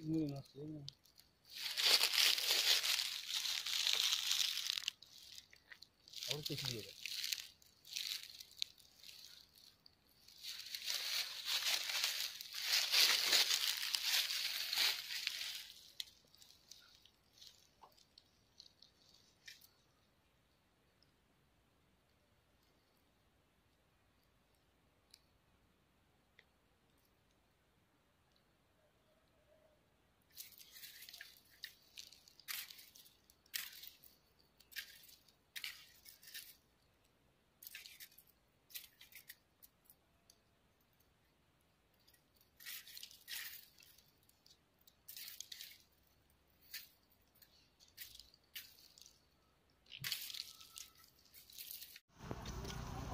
фигню на семя. А вот их верят.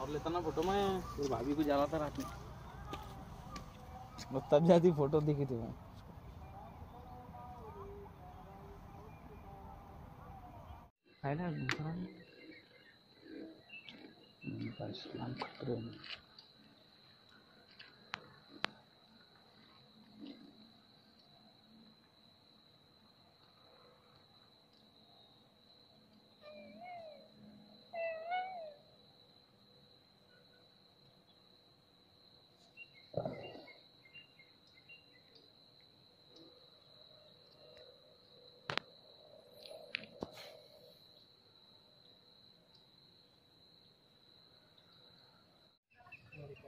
और लेता ना फ़ोटो मैं फिर भाभी को जाना था रात में। तब जाती फ़ोटो दिखी थी मैं। है ना दूसरा बस नाम खतरे में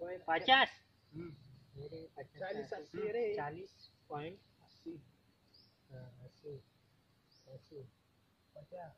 पचास। चालीस अस्सी अरे चालीस पॉइंट अस्सी। हाँ, अस्सी अस्सी पचास।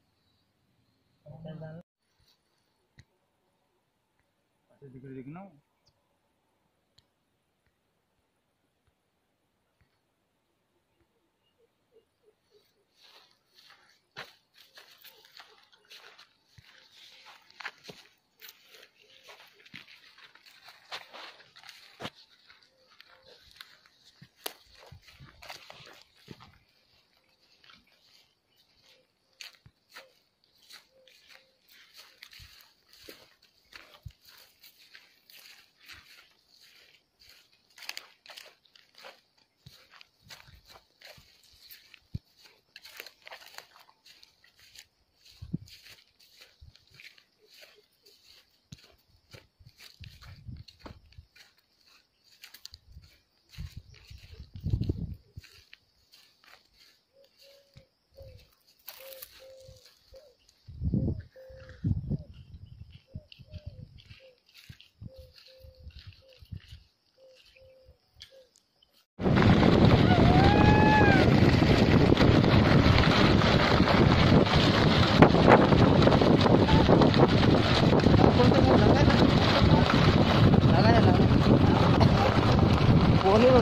वो ही वो